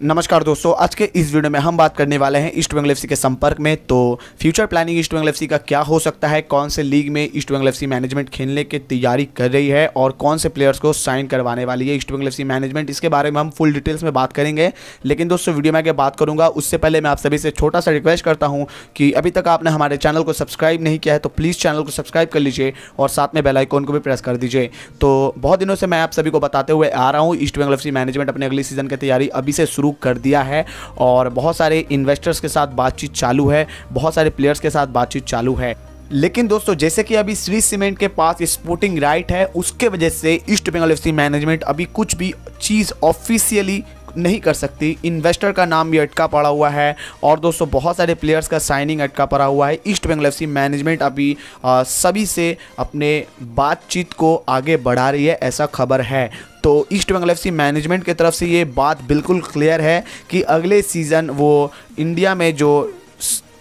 नमस्कार दोस्तों, आज के इस वीडियो में हम बात करने वाले हैं ईस्ट बंगल एफ़ के संपर्क में। तो future planning East Bengal F का क्या हो सकता है? कौन से लीग में ईस्ट बंगल एफ़ मैनेजमेंट खेलने की तैयारी कर रही है? और कौन से प्लेयर्स को साइन करवाने वाली है ईस्ट बंगल एफ़ मैनेजमेंट इसके बारे में हम फुल डिटेल्स में बात करेंगे। लेकिन दोस्तों वीडियो में आगे बात करूँगा। उससे पहले मैं आप सभी से छोटा सा रिक्वेस्ट करता हूँ कि अभी तक आपने हमारे चैनल को सब्सक्राइब नहीं किया है तो प्लीज़ चैनल को सब्सक्राइब कर लीजिए और साथ में बेलाइकॉन को भी प्रेस कर दीजिए। तो बहुत दिनों से मैं आप सभी को बताते हुए आ रहा हूँ, ईस्ट बंगल एफ़ मैनेजमेंट अपने अगली सीज़न की तैयारी अभी से शुरू कर दिया है और बहुत सारे इन्वेस्टर्स के साथ बातचीत चालू है बहुत सारे प्लेयर्स के साथ बातचीत चालू है। लेकिन दोस्तों जैसे कि अभी श्री सीमेंट के पास स्पोर्टिंग राइट है उसके वजह से ईस्ट बंगाल एफ़ मैनेजमेंट अभी कुछ भी चीज़ ऑफिशियली नहीं कर सकती। इन्वेस्टर का नाम भी अटका पड़ा हुआ है और दोस्तों बहुत सारे प्लेयर्स का साइनिंग अटका पड़ा हुआ है। ईस्ट बंगाल एफ़ मैनेजमेंट अभी आ, सभी से अपने बातचीत को आगे बढ़ा रही है ऐसा खबर है। तो ईस्ट बंगाल एफ़ मैनेजमेंट की तरफ़ से ये बात बिल्कुल क्लियर है कि अगले सीज़न वो इंडिया में जो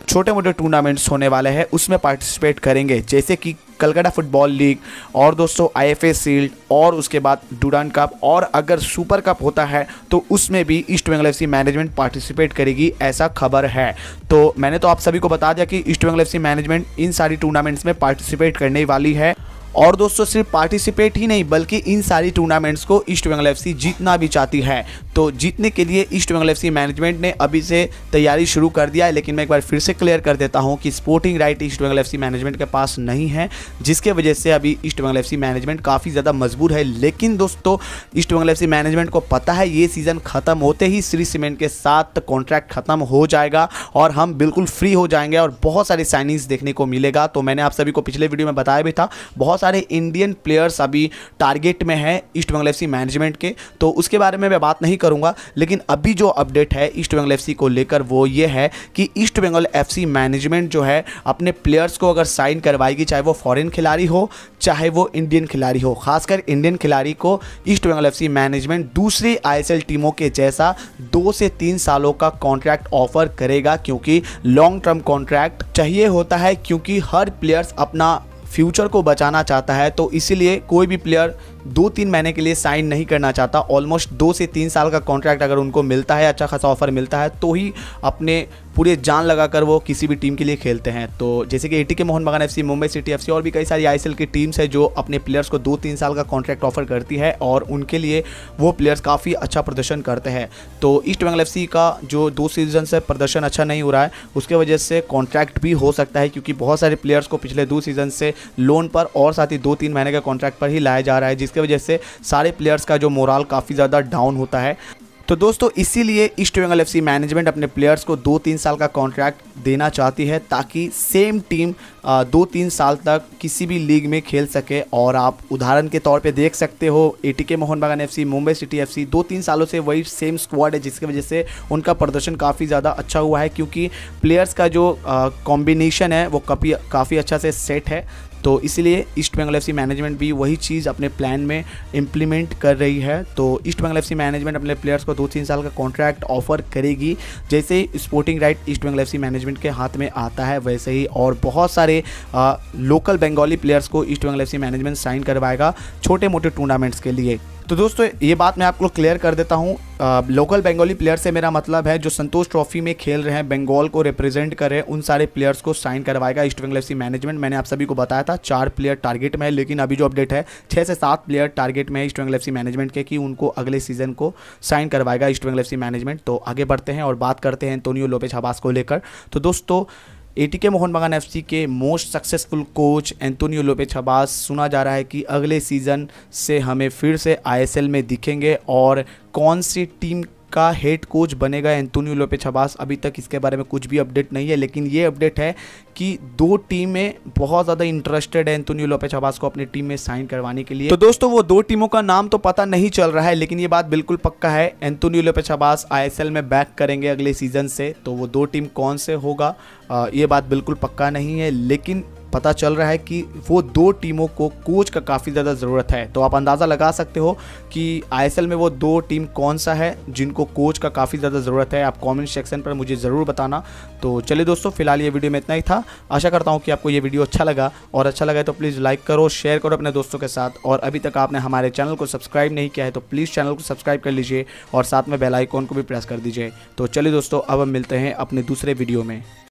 छोटे मोटे टूर्नामेंट्स होने वाले हैं, उसमें पार्टिसिपेट करेंगे। जैसे कि कलकत्ता फुटबॉल लीग और दोस्तों आई एफ़ सील्ड और उसके बाद डूडान कप और अगर सुपर कप होता है तो उसमें भी East Bengal F management participate करेगी, ऐसा खबर है। तो मैंने तो आप सभी को बता दिया कि ईस्ट बंगाल एफ़ मैनेजमेंट इन सारी टूर्नामेंट्स में पार्टिसिपेट करने वाली है। और दोस्तों, सिर्फ़ पार्टिसिपेट ही नहीं, बल्कि इन सारी टूर्नामेंट्स को ईस्ट बंगाल एफ़ जीतना भी चाहती है। तो जीतने के लिए ईस्ट बंगाल एफ़ मैनेजमेंट ने अभी से तैयारी शुरू कर दिया है, लेकिन मैं एक बार फिर से क्लियर कर देता हूँ कि sporting right East Bengal F management के पास नहीं है, जिसके वजह से अभी ईस्ट बंगाल एफ़ मैनेजमेंट काफ़ी ज़्यादा मजबूर है। लेकिन दोस्तों ईस्ट बंगाल एफ़ मैनेजमेंट को पता है, ये सीज़न ख़त्म होते ही श्री सीमेंट के साथ कॉन्ट्रैक्ट खत्म हो जाएगा और हम बिल्कुल फ्री हो जाएँगे और बहुत सारी साइनिंग्स देखने को मिलेगा। तो मैंने आप सभी को पिछले वीडियो में बताया भी था, बहुत सारे इंडियन प्लेयर्स अभी टारगेट में है ईस्ट बंगाल एफ़ मैनेजमेंट के तो उसके बारे में मैं बात नहीं करूँगा, लेकिन अभी जो अपडेट है ईस्ट बंगाल एफ़ को लेकर वो ये है कि ईस्ट बंगाल एफ़ मैनेजमेंट जो है, अपने प्लेयर्स को अगर साइन करवाएगी, चाहे वो फॉरेन खिलाड़ी हो, चाहे वो इंडियन खिलाड़ी हो, खासकर इंडियन खिलाड़ी को ईस्ट बंगाल एफ़ मैनेजमेंट दूसरी आईएसएल टीमों के जैसा दो से तीन सालों का कॉन्ट्रैक्ट ऑफ़र करेगा, क्योंकि लॉन्ग टर्म कॉन्ट्रैक्ट चाहिए होता है, क्योंकि हर प्लेयर्स अपना फ्यूचर को बचाना चाहता है तो इसीलिए कोई भी प्लेयर दो तीन महीने के लिए साइन नहीं करना चाहता। ऑलमोस्ट दो से तीन साल का कॉन्ट्रैक्ट अगर उनको मिलता है अच्छा खासा ऑफ़र मिलता है तो ही अपने पूरे जान लगाकर वो किसी भी टीम के लिए खेलते हैं। तो जैसे कि A T K Mohun Bagan F Mumbai city F और भी कई सारी आई की टीम्स है जो अपने प्लेयर्स को दो तीन साल का कॉन्ट्रैक्ट ऑफ़र करती है और उनके लिए वो प्लेयर्स काफ़ी अच्छा प्रदर्शन करते हैं। तो ईस्ट बंगाल एफसी का जो दो सीज़न से प्रदर्शन अच्छा नहीं हो रहा है, उसके वजह से कॉन्ट्रैक्ट भी हो सकता है क्योंकि बहुत सारे प्लेयर्स को पिछले दो सीज़न से लोन पर और साथ ही दो तीन महीने का कॉन्ट्रैक्ट पर ही लाया जा रहा है जिसकी वजह से सारे प्लेयर्स का जो मोराल काफ़ी ज़्यादा डाउन होता है। तो दोस्तों, इसीलिए ईस्ट बंगाल एफ़ मैनेजमेंट अपने प्लेयर्स को दो तीन साल का कॉन्ट्रैक्ट देना चाहती है ताकि सेम टीम दो तीन साल तक किसी भी लीग में खेल सके और आप उदाहरण के तौर पे देख सकते हो ए टी के मोहन बागान एफ़ मुंबई सिटी एफ़ दो तीन सालों से वही सेम स्क्वाड है जिसकी वजह से उनका प्रदर्शन काफ़ी ज़्यादा अच्छा हुआ है क्योंकि प्लेयर्स का जो कॉम्बिनेशन है वो काफ़ी काफ़ी अच्छा से सेट है। तो इसलिए ईस्ट बंगाल एफ़ मैनेजमेंट भी वही चीज़ अपने प्लान में इम्प्लीमेंट कर रही है। तो ईस्ट बंगाल एफ़ मैनेजमेंट अपने प्लेयर्स को दो तीन साल का कॉन्ट्रैक्ट ऑफ़र करेगी। जैसे sporting right East Bengal F management के हाथ में आता है वैसे ही और बहुत सारे आ, लोकल बंगाली प्लेयर्स को East Bengal F management sign करवाएगा छोटे मोटे टूर्नामेंट्स के लिए। तो दोस्तों ये बात मैं आपको क्लियर कर देता हूँ। लोकल बंगाली प्लेयर से मेरा मतलब है जो संतोष ट्रॉफी में खेल रहे हैं बंगाल को रिप्रेजेंट कर रहे हैं उन सारे प्लेयर्स को साइन करवाएगा ईस्ट बंगाल एफ़ मैनेजमेंट मैंने आप सभी को बताया था चार प्लेयर टारगेट में है, लेकिन अभी जो अपडेट है छः से सात प्लेयर टारगेट में है ईस्ट बंगाल एफ़ मैनेजमेंट के कि उनको अगले सीज़न को साइन करवाएगा ईस्ट बंगाल एफ़ मैनेजमेंट तो आगे बढ़ते हैं और बात करते हैं एंटोनियो लोपेज हबास को लेकर। तो दोस्तों एटीके मोहन बगान एफसी के most successful coach Antonio Lopez Habas सुना जा रहा है कि अगले सीज़न से हमें फिर से आईएसएल में दिखेंगे और कौन सी टीम का हेड कोच बनेगा एंटोनियो लोपे छबास अभी तक इसके बारे में कुछ भी अपडेट नहीं है लेकिन ये अपडेट है कि दो टीमें बहुत ज़्यादा इंटरेस्टेड है एंतोनियो लोपे छबास को अपनी टीम में साइन करवाने के लिए। तो दोस्तों वो दो टीमों का नाम तो पता नहीं चल रहा है लेकिन ये बात बिल्कुल पक्का है। एंतोनियो लोपे छबास आई में बैक करेंगे अगले सीज़न से। तो वो दो टीम कौन से होगा आ, ये बात बिल्कुल पक्का नहीं है लेकिन पता चल रहा है कि वो दो टीमों को कोच का काफ़ी ज़्यादा ज़रूरत है। तो आप अंदाज़ा लगा सकते हो कि आई में वो दो टीम कौन सा है जिनको कोच का काफ़ी ज़्यादा ज़रूरत है। आप कॉमेंट सेक्शन पर मुझे ज़रूर बताना। तो चलिए दोस्तों, फ़िलहाल ये वीडियो में इतना ही था। आशा करता हूँ कि आपको ये वीडियो अच्छा लगा। और अच्छा लगा तो प्लीज़ लाइक करो शेयर करो अपने दोस्तों के साथ। और अभी तक आपने हमारे चैनल को सब्सक्राइब नहीं किया है तो प्लीज़ चैनल को सब्सक्राइब कर लीजिए और साथ में बेलाइकॉन को भी प्रेस कर दीजिए। तो चलिए दोस्तों, अब हम मिलते हैं अपने दूसरे वीडियो में।